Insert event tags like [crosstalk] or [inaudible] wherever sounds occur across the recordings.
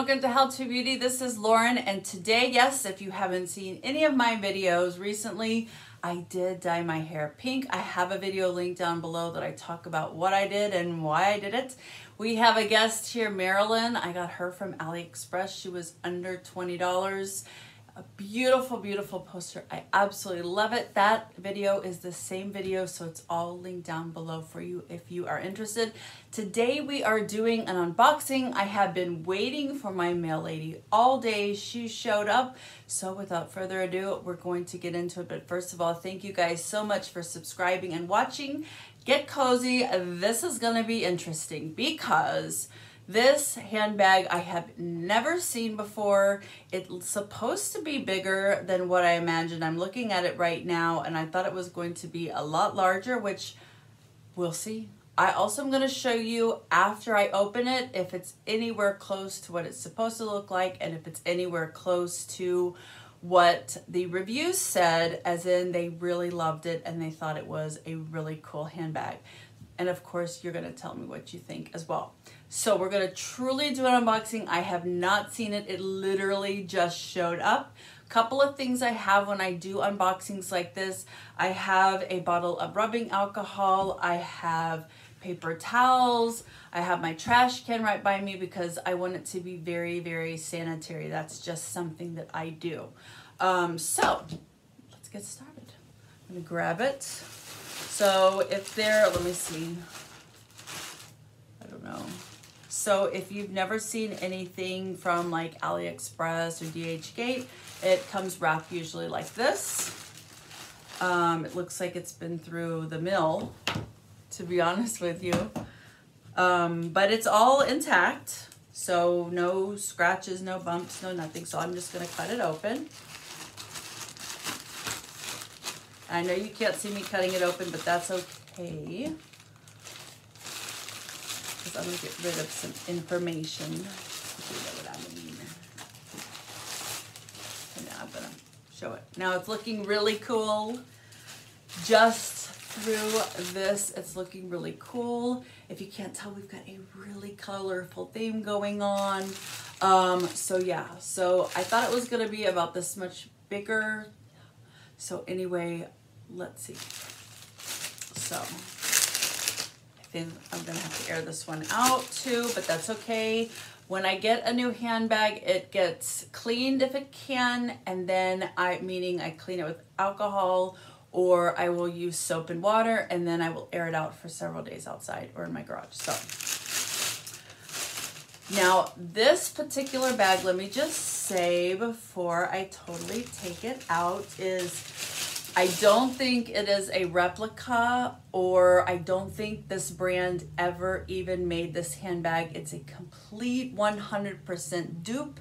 welcome to How to Beauty. This is Lauren and today, yes, if you haven't seen any of my videos recently, I did dye my hair pink. I have a video link down below that I talk about what I did and why I did it. We have a guest here, Marilyn. I got her from AliExpress. She was under $20 a beautiful, beautiful poster. I absolutely love it. That video is the same video, so it's all linked down below for you if you are interested. Today we are doing an unboxing. I have been waiting for my mail lady all day. She showed up. So without further ado, we're going to get into it. But first of all, thank you guys so much for subscribing and watching. Get cozy. This is going to be interesting because this handbag I have never seen before. It's supposed to be bigger than what I imagined. I'm looking at it right now and I thought it was going to be a lot larger, which we'll see. I also am going to show you after I open it if it's anywhere close to what it's supposed to look like and if it's anywhere close to what the reviews said, as in they really loved it and they thought it was a really cool handbag. And of course, you're to tell me what you think as well. So we're gonna truly do an unboxing. I have not seen it. It literally just showed up. A couple of things I have when I do unboxings like this. I have a bottle of rubbing alcohol. I have paper towels. I have my trash can right by me because I want it to be very, very sanitary. That's just something that I do. Um, so let's get started. I'm gonna grab it. So if there, let me see. I don't know. So if you've never seen anything from like AliExpress or DHgate, it comes wrapped usually like this. Um, it looks like it's been through the mill, to be [laughs] honest with you. Um, but it's all intact. So no scratches, no bumps, no nothing. So I'm just to cut it open. I know you can't see me cutting it open, but that's okay because I'm going to get rid of some information. You know what I mean. And now I'm going to show it. Now it's looking really cool. Just through this, it's looking really cool. If you can't tell, we've got a really colorful theme going on. Um, so yeah, so I thought it was going to be about this much bigger. So anyway, let's see. So I think I'm gonna have to air this one out too, but that's okay. When I get a new handbag, it gets cleaned if it can, and then I, meaning I clean it with alcohol or I will use soap and water and then I will air it out for several days outside or in my garage. So now this particular bag, let me just say before I totally take it out is I don't think it is a replica or I don't think this brand ever even made this handbag. It's a complete 100% dupe.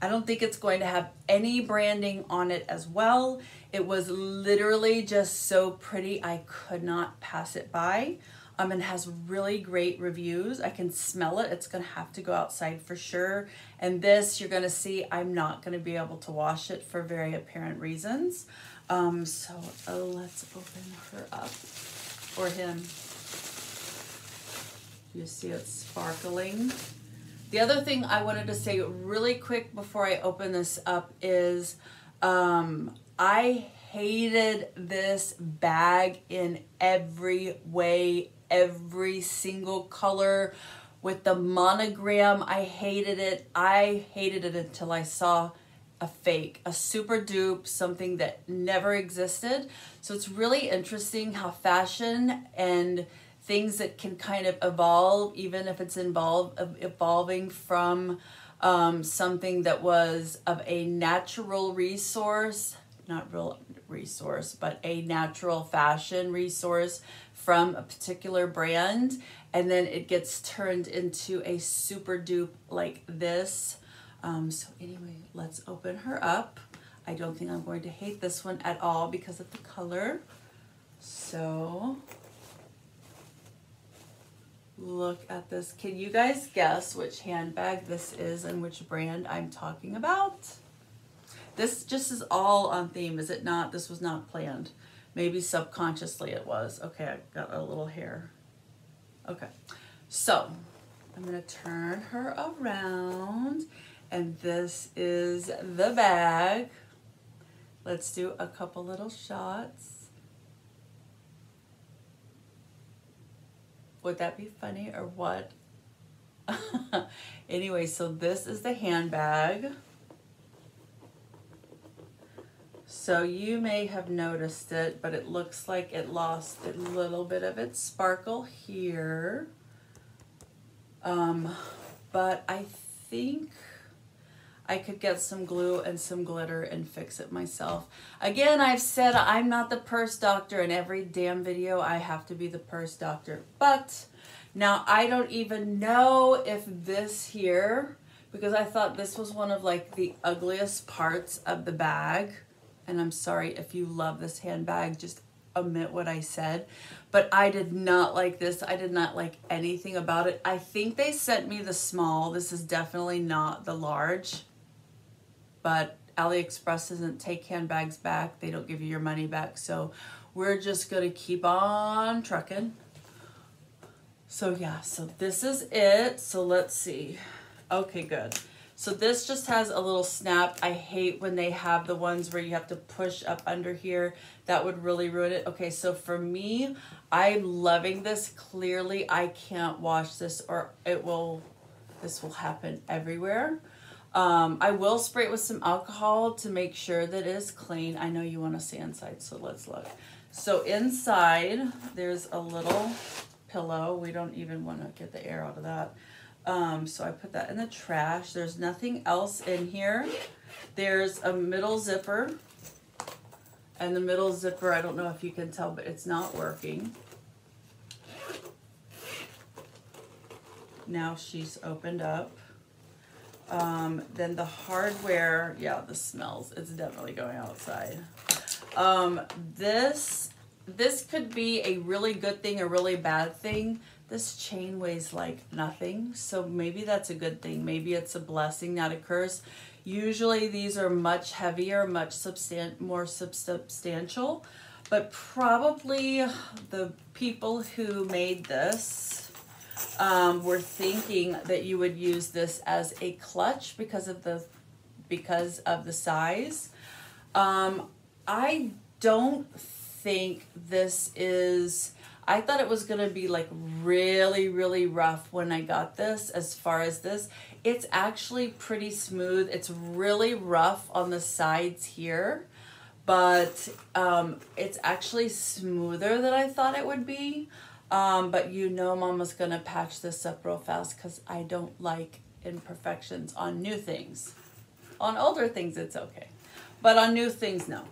I don't think it's going to have any branding on it as well. It was literally just so pretty I could not pass it by. Um, and has really great reviews. I can smell it. It's gonna have to go outside for sure. And this, you're gonna see, I'm not gonna be able to wash it for very apparent reasons. Um, so uh, let's open her up, or him. You see it's sparkling. The other thing I wanted to say really quick before I open this up is um, I hated this bag in every way, every single color with the monogram. I hated it. I hated it until I saw a fake, a super dupe, something that never existed. So it's really interesting how fashion and things that can kind of evolve, even if it's involved evolving from um, something that was of a natural resource, not real resource, but a natural fashion resource from a particular brand, and then it gets turned into a super dupe like this um, so anyway, let's open her up. I don't think I'm going to hate this one at all because of the color. So look at this. Can you guys guess which handbag this is and which brand I'm talking about? This just is all on theme, is it not? This was not planned. Maybe subconsciously it was. Okay, I got a little hair. Okay, so I'm gonna turn her around and this is the bag. Let's do a couple little shots. Would that be funny or what? [laughs] anyway, so this is the handbag. So you may have noticed it, but it looks like it lost a little bit of its sparkle here. Um, but I think I could get some glue and some glitter and fix it myself. Again, I've said I'm not the purse doctor in every damn video. I have to be the purse doctor. But now I don't even know if this here, because I thought this was one of like the ugliest parts of the bag. And I'm sorry if you love this handbag, just omit what I said. But I did not like this. I did not like anything about it. I think they sent me the small. This is definitely not the large but AliExpress doesn't take handbags back. They don't give you your money back. So we're just going to keep on trucking. So yeah, so this is it. So let's see. Okay, good. So this just has a little snap. I hate when they have the ones where you have to push up under here. That would really ruin it. Okay, so for me, I'm loving this. Clearly, I can't wash this or it will, this will happen everywhere. Um, I will spray it with some alcohol to make sure that it is clean. I know you want to see inside, so let's look. So inside, there's a little pillow. We don't even want to get the air out of that. Um, so I put that in the trash. There's nothing else in here. There's a middle zipper. And the middle zipper, I don't know if you can tell, but it's not working. Now she's opened up. Um, then the hardware, yeah, the smells, it's definitely going outside. Um, this, this could be a really good thing, a really bad thing. This chain weighs like nothing, so maybe that's a good thing. Maybe it's a blessing, not a curse. Usually these are much heavier, much substan more substantial, but probably the people who made this um, were thinking that you would use this as a clutch because of the because of the size. Um, I don't think this is I thought it was gonna be like really, really rough when I got this as far as this. It's actually pretty smooth. It's really rough on the sides here, but um, it's actually smoother than I thought it would be. Um, but you know mama's gonna patch this up real fast because I don't like imperfections on new things. On older things, it's okay. But on new things, no.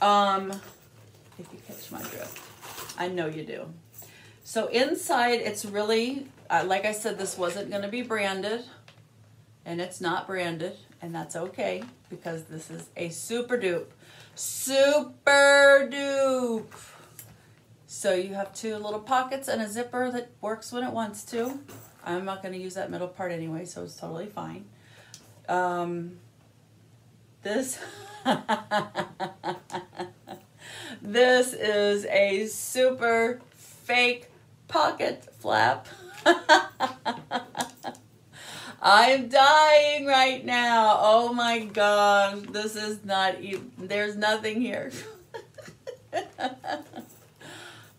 Um, if you catch my drift. I know you do. So inside, it's really, uh, like I said, this wasn't gonna be branded. And it's not branded. And that's okay because this is a super dupe. Super dupe so you have two little pockets and a zipper that works when it wants to. I'm not going to use that middle part anyway, so it's totally fine. Um, this, [laughs] this is a super fake pocket flap. [laughs] I'm dying right now. Oh my gosh, this is not even, there's nothing here. [laughs]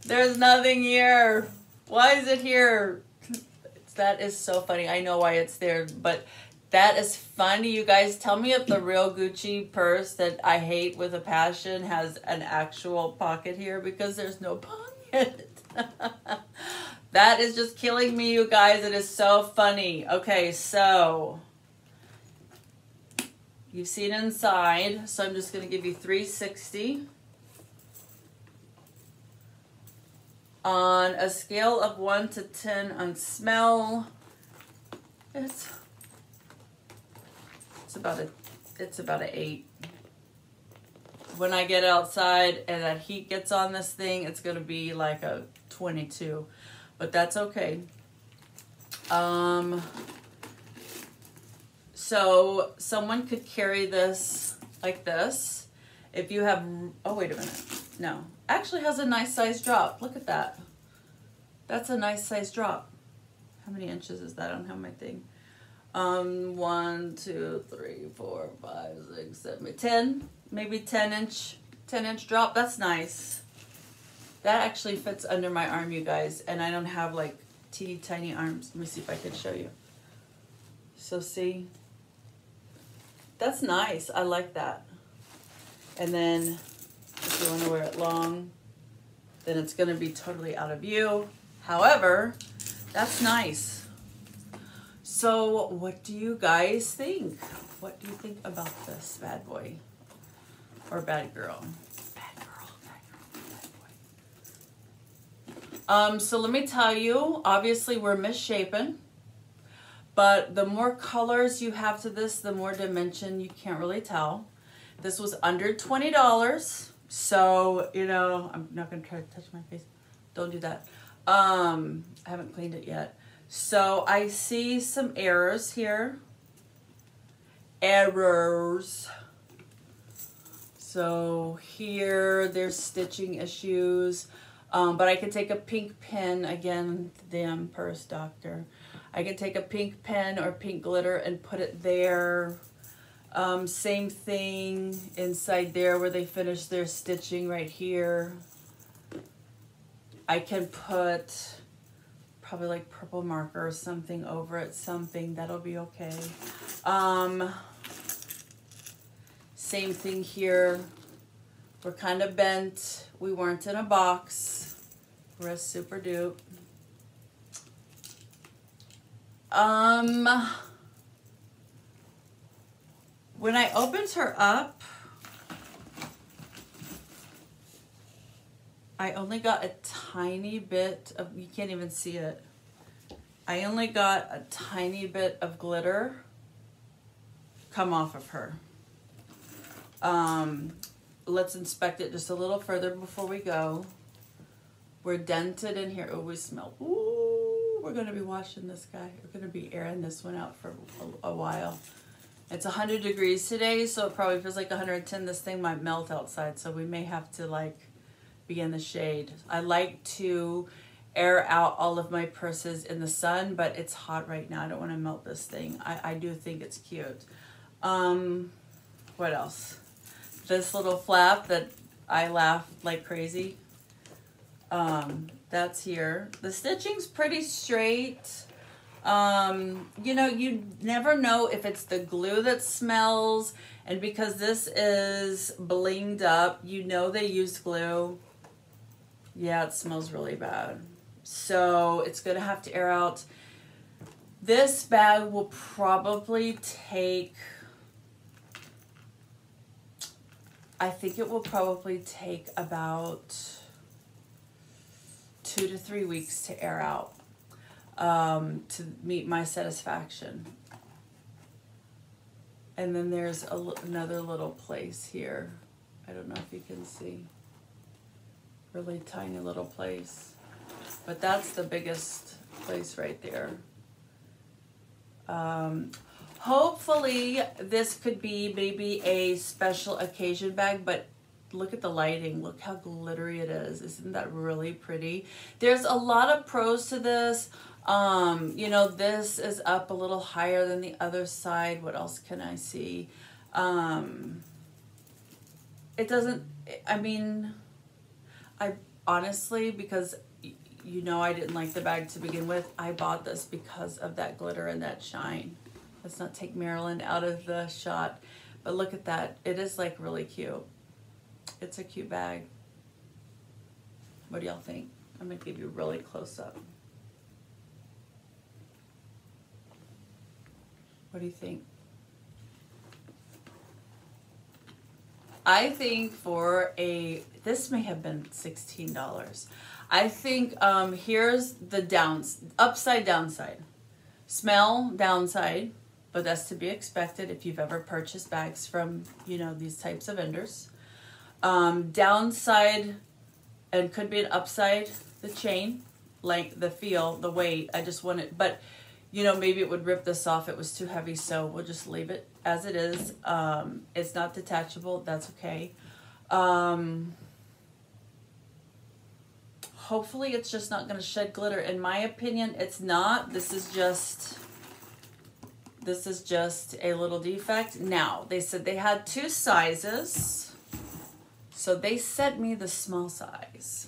There's nothing here. Why is it here? That is so funny. I know why it's there, but that is funny. You guys tell me if the real Gucci purse that I hate with a passion has an actual pocket here because there's no pocket. [laughs] that is just killing me, you guys. It is so funny. Okay, so you've seen inside. So I'm just going to give you 360. On a scale of 1 to 10 on smell it's it's about a it's about an 8 when I get outside and that heat gets on this thing it's gonna be like a 22 but that's okay. Um so someone could carry this like this. If you have oh wait a minute. No actually has a nice size drop. Look at that. That's a nice size drop. How many inches is that? I don't have my thing. Um, one, two, three, four, five, six, seven, ten, maybe ten inch, ten inch drop. That's nice. That actually fits under my arm, you guys, and I don't have like teeny tiny arms. Let me see if I can show you. So see, that's nice. I like that. And then if you want to wear it long, then it's going to be totally out of view. However, that's nice. So what do you guys think? What do you think about this bad boy or bad girl? Bad girl, bad girl, bad boy. Um, so let me tell you, obviously we're misshapen, but the more colors you have to this, the more dimension you can't really tell. This was under $20. So, you know, I'm not going to try to touch my face. Don't do that. Um, I haven't cleaned it yet. So I see some errors here. Errors. So here there's stitching issues. Um, but I can take a pink pen, again, damn purse doctor. I can take a pink pen or pink glitter and put it there. Um, same thing inside there where they finish their stitching right here. I can put probably like purple marker or something over it, something, that'll be okay. Um, same thing here. We're kind of bent. We weren't in a box. We're a super dupe. Um, when I opened her up, I only got a tiny bit of, you can't even see it. I only got a tiny bit of glitter come off of her. Um, let's inspect it just a little further before we go. We're dented in here. Oh, we smell. Ooh, we're going to be washing this guy. We're going to be airing this one out for a, a while. It's 100 degrees today, so it probably feels like 110. This thing might melt outside, so we may have to like be in the shade. I like to air out all of my purses in the sun, but it's hot right now. I don't want to melt this thing. I, I do think it's cute. Um, what else? This little flap that I laugh like crazy. Um, that's here. The stitching's pretty straight. Um, you know, you never know if it's the glue that smells. And because this is blinged up, you know they used glue. Yeah, it smells really bad. So it's going to have to air out. This bag will probably take, I think it will probably take about two to three weeks to air out um, to meet my satisfaction. And then there's a, another little place here. I don't know if you can see. Really tiny little place. But that's the biggest place right there. Um, hopefully this could be maybe a special occasion bag, but look at the lighting. Look how glittery it is. Isn't that really pretty? There's a lot of pros to this. Um, you know, this is up a little higher than the other side. What else can I see? Um, it doesn't, I mean, I honestly, because you know I didn't like the bag to begin with, I bought this because of that glitter and that shine. Let's not take Marilyn out of the shot. But look at that. It is like really cute. It's a cute bag. What do y'all think? I'm going to give you a really close up. What do you think? I think for a, this may have been $16. I think um, here's the downs, upside downside. Smell downside, but that's to be expected if you've ever purchased bags from, you know, these types of vendors. Um, downside, and could be an upside, the chain, like the feel, the weight. I just want it, but you know, maybe it would rip this off. It was too heavy, so we'll just leave it as it is. Um, it's not detachable. That's okay. Um, hopefully it's just not going to shed glitter. In my opinion, it's not. This is just, this is just a little defect. Now, they said they had two sizes. So they sent me the small size.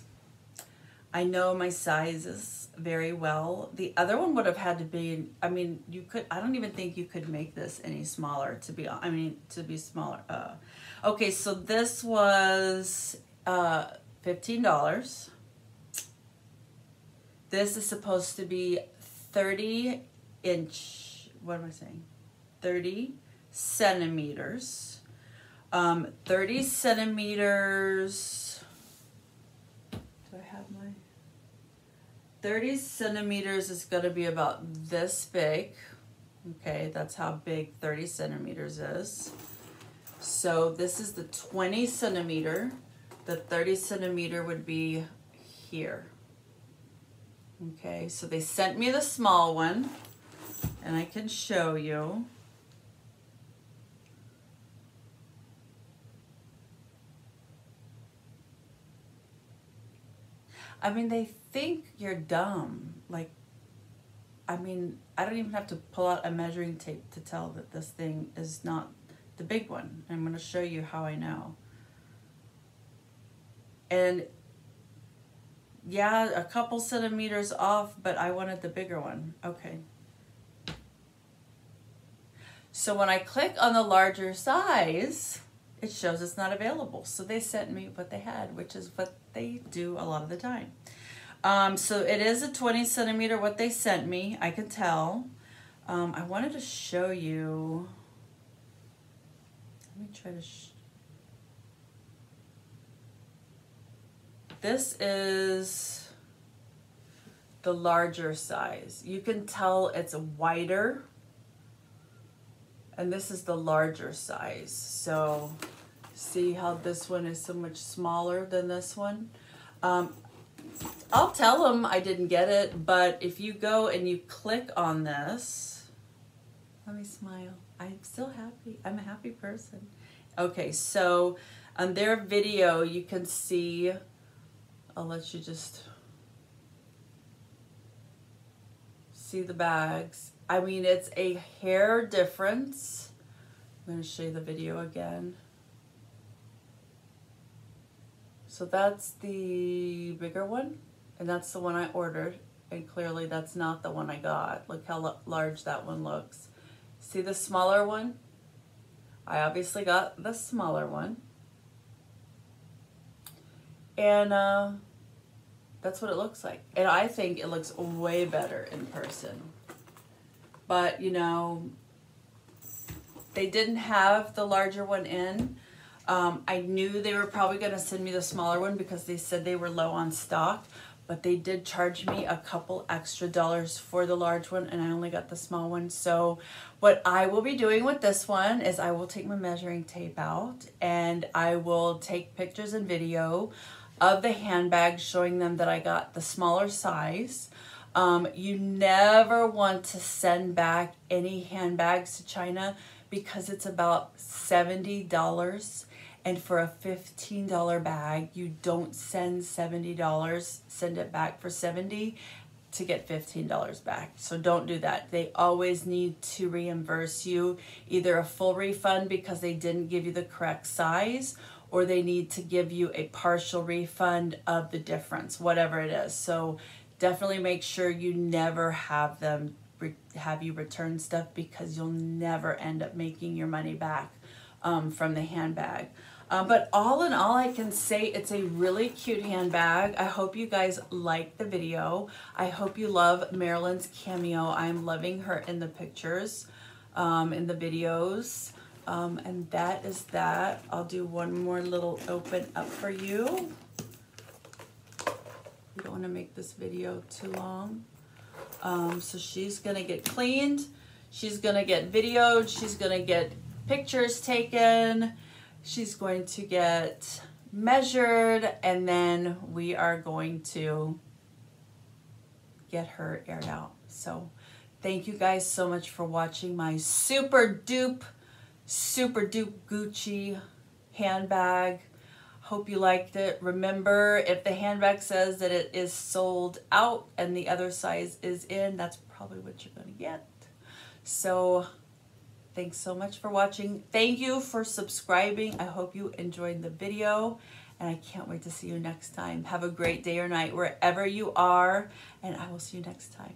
I know my sizes very well. The other one would have had to be, I mean, you could, I don't even think you could make this any smaller to be, I mean, to be smaller. Uh, okay, so this was uh, $15. This is supposed to be 30 inch, what am I saying? 30 centimeters. Um, 30 centimeters. Do I have my? 30 centimeters is going to be about this big. Okay, that's how big 30 centimeters is. So this is the 20 centimeter. The 30 centimeter would be here. Okay, so they sent me the small one, and I can show you. I mean, they think you're dumb. Like, I mean, I don't even have to pull out a measuring tape to tell that this thing is not the big one. I'm going to show you how I know. And yeah, a couple centimeters off, but I wanted the bigger one. Okay. So when I click on the larger size, it shows it's not available. So they sent me what they had, which is what they do a lot of the time. Um, so it is a 20 centimeter what they sent me. I can tell. Um, I wanted to show you. Let me try to This is the larger size. You can tell it's wider. And this is the larger size. So see how this one is so much smaller than this one? Um, I'll tell them I didn't get it, but if you go and you click on this, let me smile. I'm still happy. I'm a happy person. Okay, so on their video, you can see I'll let you just see the bags. I mean, it's a hair difference. I'm to show you the video again. So that's the bigger one, and that's the one I ordered, and clearly that's not the one I got. Look how large that one looks. See the smaller one? I obviously got the smaller one. And uh, that's what it looks like. And I think it looks way better in person. But, you know, they didn't have the larger one in. Um, I knew they were probably going to send me the smaller one because they said they were low on stock. But they did charge me a couple extra dollars for the large one and I only got the small one. So what I will be doing with this one is I will take my measuring tape out and I will take pictures and video of the handbag showing them that I got the smaller size. Um, you never want to send back any handbags to China because it's about $70 and for a $15 bag you don't send $70 send it back for 70 to get $15 back. So don't do that. They always need to reimburse you either a full refund because they didn't give you the correct size or they need to give you a partial refund of the difference, whatever it is. So definitely make sure you never have them have you return stuff because you'll never end up making your money back um, from the handbag. Uh, but all in all, I can say it's a really cute handbag. I hope you guys like the video. I hope you love Marilyn's cameo. I'm loving her in the pictures, um, in the videos. Um, and that is that. I'll do one more little open up for you. We don't want to make this video too long. Um, so she's going to get cleaned. She's going to get videoed. She's going to get pictures taken. She's going to get measured. And then we are going to get her aired out. So thank you guys so much for watching my super dupe super dupe Gucci handbag. Hope you liked it. Remember, if the handbag says that it is sold out and the other size is in, that's probably what you're to get. So thanks so much for watching. Thank you for subscribing. I hope you enjoyed the video and I can't wait to see you next time. Have a great day or night wherever you are and I will see you next time.